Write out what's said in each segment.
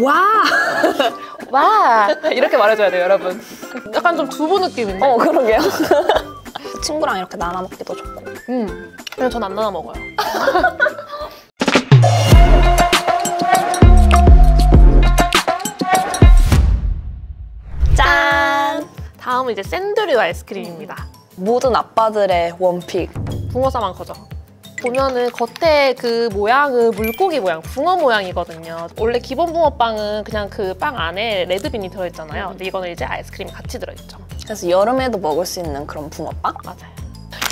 와! 와 이렇게 말해줘야 돼요 여러분 약간 좀 두부 느낌인데 어, 그러게요. 친구랑 이렇게 나눠 먹기도 좋고. 음 그냥 전 안 나눠 먹어요 짠! 다음은 이제 샌드류 아이스크림입니다 모든 아빠들의 원픽. 붕어사만 거죠 보면은 겉에 그 모양은 물고기 모양, 붕어 모양이거든요. 원래 기본 붕어빵은 그냥 그 빵 안에 레드빈이 들어있잖아요. 근데 이거는 이제 아이스크림이 같이 들어있죠. 그래서 여름에도 먹을 수 있는 그런 붕어빵? 맞아요.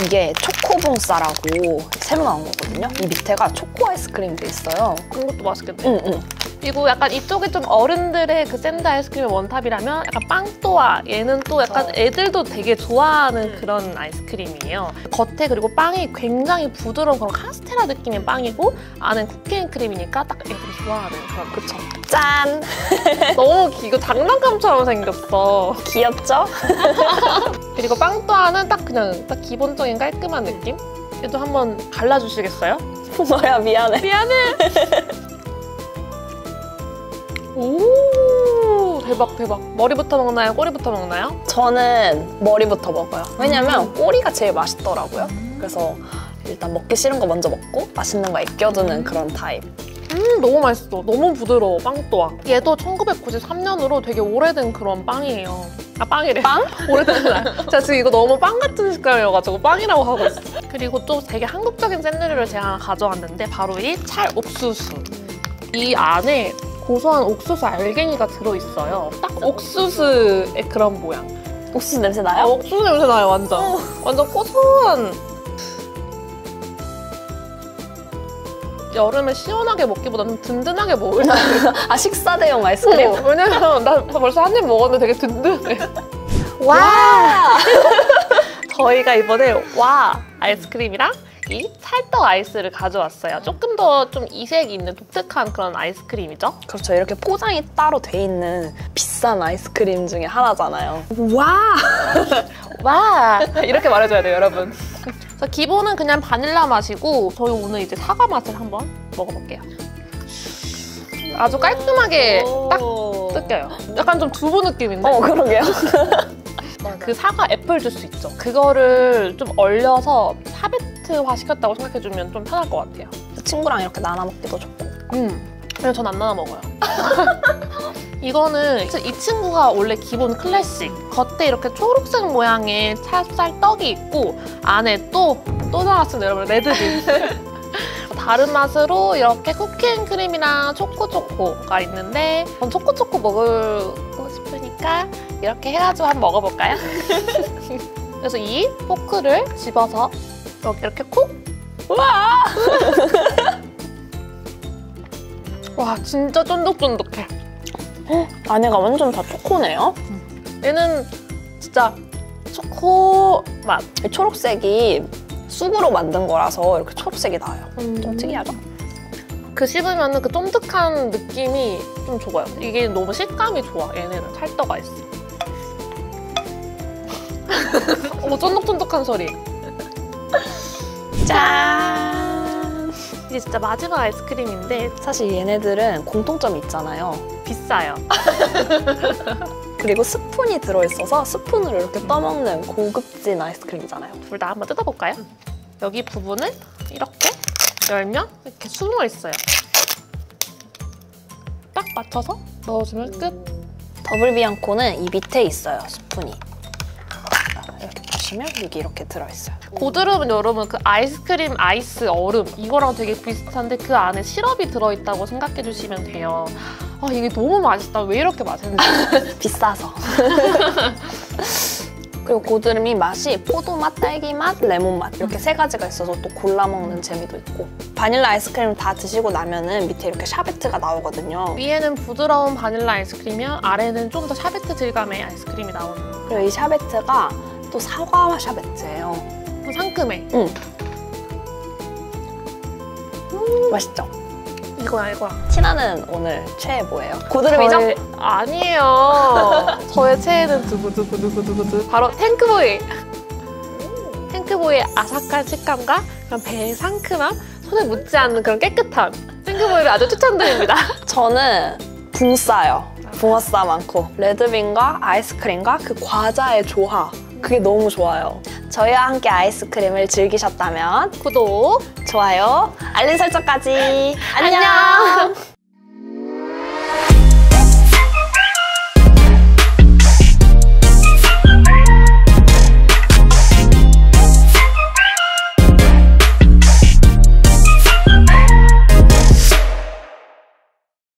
이게 초코붕싸라고 새로 나온 거거든요. 이 밑에가 초코 아이스크림 돼 있어요. 이것도 맛있겠네. 응, 응. 그리고 약간 이쪽이 좀 어른들의 그 샌드 아이스크림의 원탑이라면 약간 빵또아 얘는 또 약간 어. 애들도 되게 좋아하는 음. 그런 아이스크림이에요. 겉에 그리고 빵이 굉장히 부드러운 그런 카스테라 느낌의 빵이고 안엔 cookie and cream이니까 딱 애들이 좋아하는 그런 그쵸. 짠! 너무 기- 이거 장난감처럼 생겼어. 귀엽죠? 그리고 빵또아는 딱 그냥 딱 기본적인 깔끔한 느낌? 얘도 한번 갈라주시겠어요? 붕어야, 미안해. 미안해. 오 대박 대박. 머리부터 먹나요? 꼬리부터 먹나요? 저는 머리부터 먹어요. 왜냐면 꼬리가 제일 맛있더라고요. 그래서 일단 먹기 싫은 거 먼저 먹고 맛있는 거 아껴두는 그런 타입. 음 너무 맛있어. 너무 부드러워 빵또아. 얘도 1993년으로 되게 오래된 그런 빵이에요. 아 빵이래. 빵? 오래된 날. 제가 지금 이거 너무 빵 같은 식감이어가지고 빵이라고 하고 있어. 그리고 또 되게 한국적인 샌드류를 제가 하나 가져왔는데 바로 이 찰옥수수. 이 안에 고소한 옥수수 알갱이가 들어있어요. 딱 옥수수의 그런 모양. 옥수수 냄새 아, 나요? 옥수수 냄새 나요, 완전. 완전 고소한. 여름에 시원하게 먹기보다는 든든하게 먹을 수 있어요. 아, 식사 대용 아이스크림? 왜냐면 나 벌써 한 입 먹었는데 되게 든든해. 와! 저희가 이번에 와 아이스크림이랑 이 찰떡 아이스를 가져왔어요. 조금 더 좀 이색이 있는 독특한 그런 아이스크림이죠. 그렇죠. 이렇게 포장이 따로 돼 있는 비싼 아이스크림 중에 하나잖아요. 와! 와! 이렇게 말해줘야 돼요, 여러분. 기본은 그냥 바닐라 맛이고 저희 오늘 이제 사과 맛을 한번 먹어볼게요. 아주 깔끔하게 딱 뜯겨요. 약간 좀 두부 느낌인데? 어, 그러게요. 그 사과 애플 주스 있죠? 그거를 좀 얼려서 샤베트화 시켰다고 생각해주면 좀 편할 것 같아요. 친구랑 이렇게 나눠 먹기도 좋고. 음. 그냥 전안 나눠 먹어요. 이거는 이 친구가 원래 기본 클래식. 겉에 이렇게 초록색 모양의 찹쌀 떡이 있고 안에 또, 또 나왔습니다, 여러분. 레드빈. 다른 맛으로 이렇게 쿠키앤크림이랑 초코초코가 있는데 전 초코초코 먹고 싶으니까 이렇게 해가지고 한번 먹어볼까요? 그래서 이 포크를 집어서 이렇게, 콕 우와! 와 진짜 쫀득쫀득해. 안에가 완전 다 초코네요. 얘는 진짜 초코 맛. 이 초록색이 쑥으로 만든 거라서 이렇게 초록색이 나요. 좀 특이하죠? 그 씹으면 그 쫀득한 느낌이 좀 좋아요. 이게 너무 식감이 좋아. 얘네는 찰떡 아이스. 오 쫀득쫀득한 소리. 짠! 이게 진짜 마지막 아이스크림인데 사실 얘네들은 공통점이 있잖아요. 비싸요. 그리고 스푼이 들어있어서 스푼으로 이렇게 떠먹는 고급진 아이스크림이잖아요. 둘 다 한번 뜯어볼까요? 여기 부분을 이렇게 열면 이렇게 숨어 있어요. 딱 맞춰서 넣어주면 끝. 더블 비앙코는 이 밑에 있어요, 스푼이. 이렇게 보시면 여기 이렇게 들어있어요. 고드름은 여러분 그 아이스크림 아이스 얼음 이거랑 되게 비슷한데 그 안에 시럽이 들어있다고 생각해 주시면 돼요. 아 이게 너무 맛있다. 왜 이렇게 맛있는지. 비싸서. 그리고 고드름이 맛이 포도 맛, 딸기 맛, 레몬 맛 이렇게 세 가지가 있어서 또 골라 먹는 재미도 있고 바닐라 아이스크림 다 드시고 나면은 밑에 이렇게 샤베트가 나오거든요. 위에는 부드러운 바닐라 아이스크림이면 아래는 좀 더 샤베트 질감의 아이스크림이 나오는 그리고 이 샤베트가 또 사과 샤베트예요. 좀 상큼해. 맛있죠? 이거야 이거야. 티나는 오늘 최애 뭐예요? 고드름이죠? 저의- 아니에요. 저의 최애는 두구두구두구두구 바로 탱크보이. 탱크보이의 아삭한 식감과 그런 배의 상큼함, 손에 묻지 않는 그런 깨끗함. 탱크보이를 아주 추천드립니다. 저는 붕 싸요. 붕어싸 많고 레드빈과 아이스크림과 그 과자의 조화 그게 너무 좋아요. 저희와 함께 아이스크림을 즐기셨다면 구독 좋아요, 알림 설정까지 안녕.